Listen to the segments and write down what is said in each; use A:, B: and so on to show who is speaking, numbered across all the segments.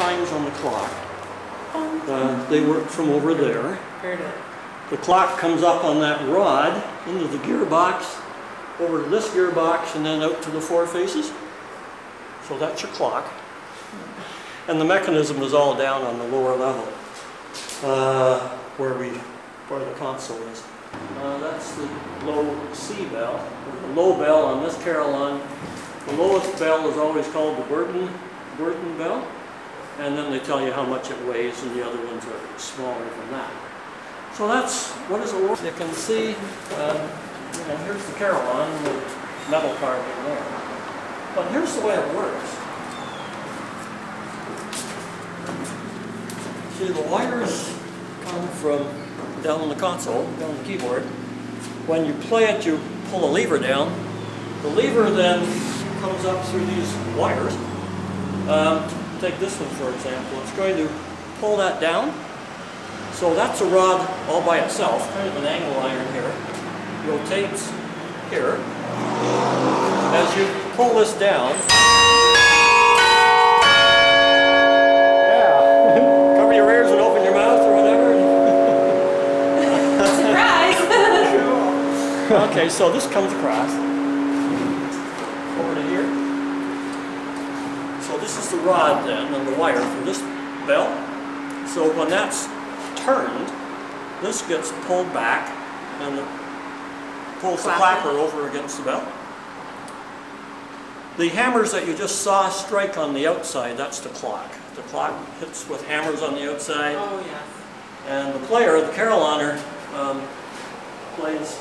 A: chimes on the clock. Uh, they work from over there.
B: Heard it.
A: The clock comes up on that rod into the gearbox, over to this gearbox, and then out to the four faces. So that's your clock. And the mechanism is all down on the lower level, uh, where we, where the console is. Uh, that's the low C bell, the low bell on this carillon. The lowest bell is always called the Bourdon, Bourdon bell. And then they tell you how much it weighs, and the other ones are smaller than that. So that's, what is it? You can see, um, you know, here's the carillon with metal carving there. But here's the way it works. See, the wires come from down on the console, down on the keyboard. When you play it, you pull a lever down. The lever then comes up through these wires. Um, take this one for example. It's going to pull that down. So that's a rod all by itself, kind of an angle iron here. Rotates here. As you pull this down, yeah, cover your ears and open your mouth or whatever.
B: Surprise!
A: Okay, so this comes across rod then, and the wire for this bell. So when that's turned, this gets pulled back and it pulls the
B: Clapper.
A: over against the bell. The hammers that you just saw strike on the outside, that's the clock. The clock hits with hammers on the outside.
B: oh, yes.
A: And the player, the Carillonneur, um, plays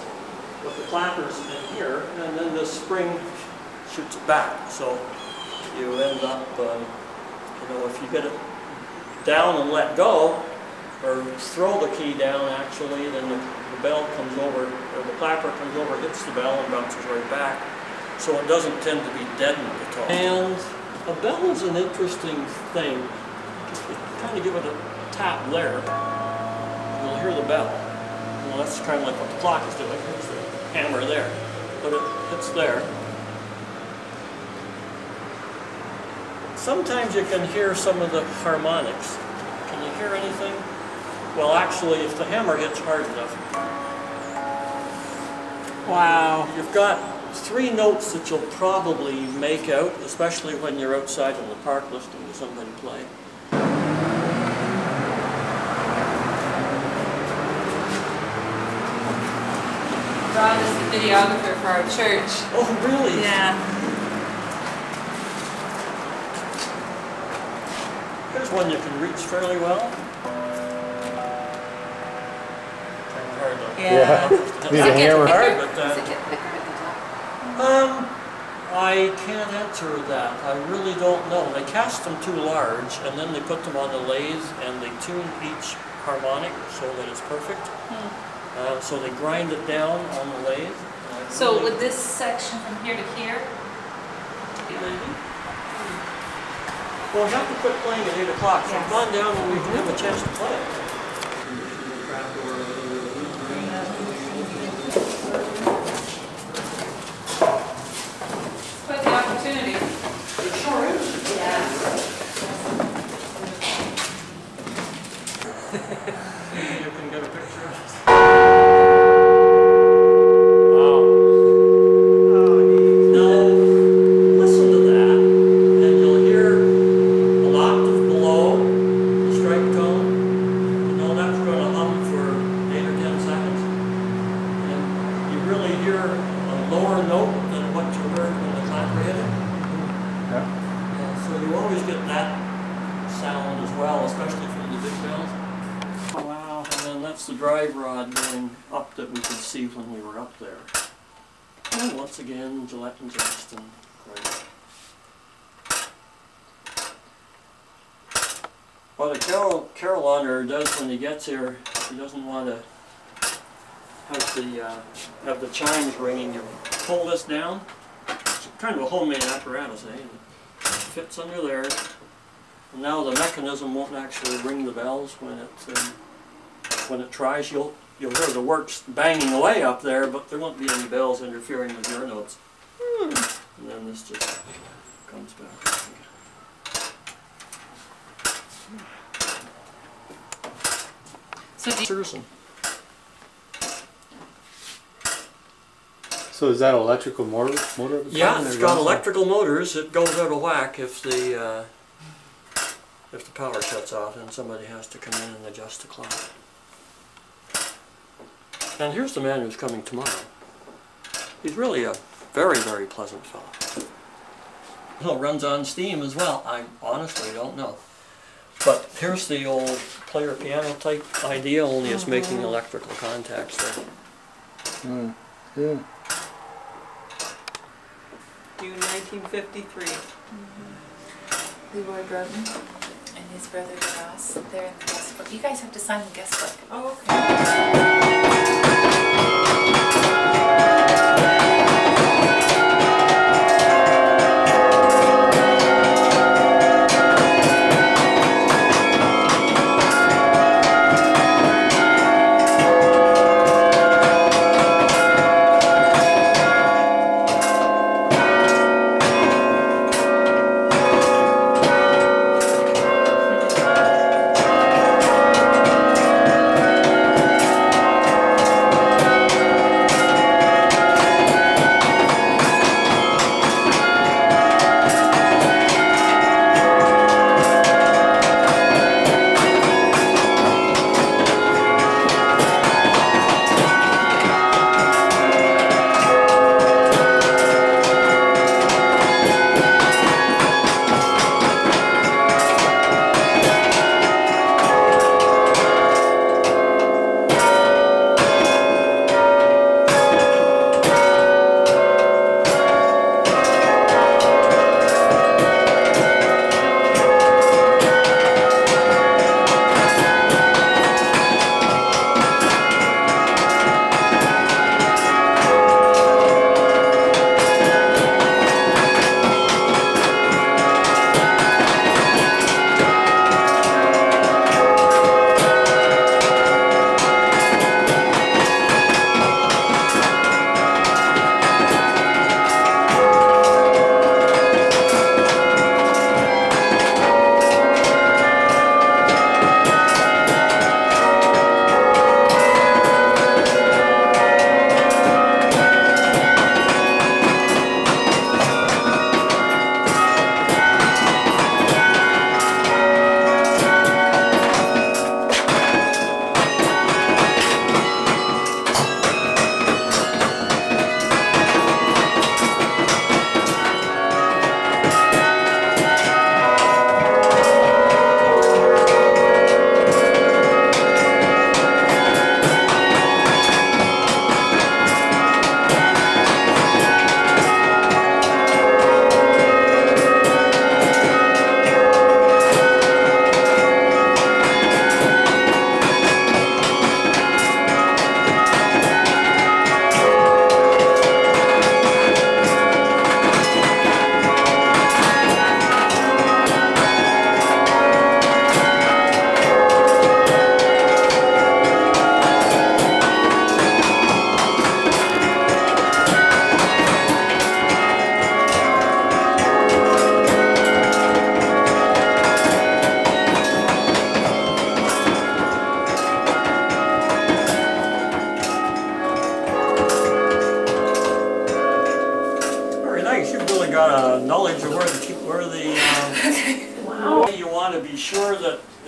A: with the clappers in here, and then the spring shoots it back. So you end up, um, you know, if you get it down and let go, or throw the key down actually, then the, the bell comes over, or the clapper comes over, hits the bell, and bounces right back. So it doesn't tend to be deadened at all. And a bell is an interesting thing. You kind of give it a tap there, you'll hear the bell. Well, that's kind of like what the clock is doing. It's the hammer there. But it hits there. Sometimes you can hear some of the harmonics. Can you hear anything? Well, actually, if the hammer hits hard enough,
B: Wow.
A: You've got three notes that you'll probably make out, especially when you're outside in the park listening to somebody play.
B: Ron is the videographer for our church.
A: Oh, really?
B: Yeah.
A: Here's one you can reach fairly well. Kind of hard to-
B: Yeah.
A: to
C: Need a hammer.
A: hard, but, uh,
D: Does it get thicker at the top?
A: Um, I can't answer that. I really don't know. They cast them too large, and then they put them on the lathe, and they tune each harmonic so that it's perfect. Uh, so they grind it down on the lathe.
B: So
A: really-
B: with this section from here to here,
A: Maybe. Well, we have to quit playing at 8 o'clock, so come on down and we can have a chance to play.
B: quite the opportunity.
A: It sure is.
B: Yeah.
A: You can get a picture of it. Now, listen to that, and you'll hear an octave below the strike tone. You know that's going to hum for eight or ten seconds. And you really hear a lower note than what you heard when the clapper hit it.
C: Yeah.
A: Yeah, so you always get that sound as well, especially from the big bells.
B: Oh, wow.
A: And then that's the drive rod going up that we could see when we were up there. And once again, Gillett and Johnston. Great. What a Carol, Carillonneur does when he gets here, he doesn't want to have the uh, the chimes ringing. You pull this down. It's kind of a homemade apparatus, eh? It fits under there. And now the mechanism won't actually ring the bells when it um, when it tries. You'll you'll hear the works banging away up there, but there won't be any bells interfering with your notes. And then this just comes back.
B: So do you
C: So is that electrical motor, motor?
A: Yeah, it's got
C: runs on-
A: electrical motors, it goes out of whack if the, uh, if the power shuts off and somebody has to come in and adjust the clock. And here's the man who's coming tomorrow. He's really a very, very pleasant fellow. Well, it runs on steam as well, I honestly don't know. But here's the old player piano type idea, only it's making electrical contacts there.
C: Mm, Yeah.
E: June nineteen fifty-three. Mm-hmm.
D: Leroy Broughton and his brother Ross, they're in the guest book. You guys have to sign the guest book.
E: Oh, okay.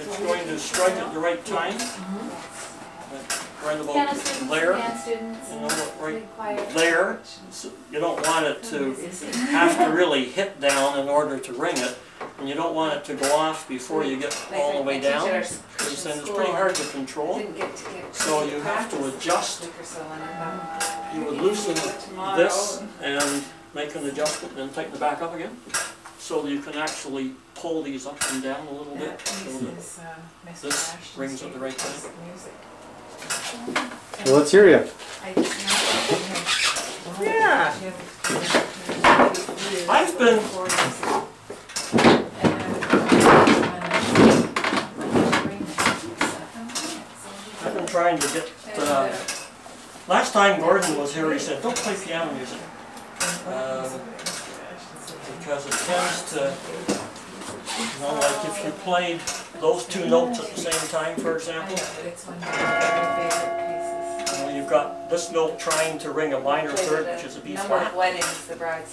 A: It's going to strike at the right time. Right about
D: students,
A: there,
D: band students,
A: you know, right there. So You don't want it to have to really hit down in order to ring it, and you don't want it to go off before you get all the way down. Because then it's pretty hard to control.
E: Didn't get to get.
A: So you have to adjust,
E: Week or so, and I thought,
A: you would loosen this and make an adjustment and then tighten it back up again. So you can actually pull these up and down a little bit. so that
E: This is, uh,
A: This
E: Ashton's
A: rings at the right time.
E: music.
C: Well, let's hear you.
B: Yeah.
A: I've been, I've been trying to get, uh, last time Gordon was here, he said, don't play piano music. Um, Because it tends to, you know, like if you played those two notes at the same time, for example.
E: know, but it's one of my very favorite pieces.
A: You know, You've got this note trying to ring a minor third, which is a B flat.
B: weddings.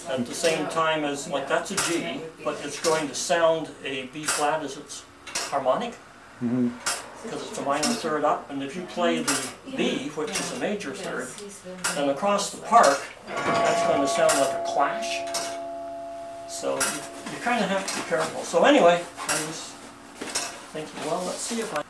A: At the same time as, like, that's a G, but it's going to sound a B flat as its harmonic,
C: mm-hmm.
A: because it's a minor third up, and if you play the B, which is a major third, then across the park, that's going to sound like a clash. So you, kind of have to be careful. So anyway, I was thinking, well, let's see if I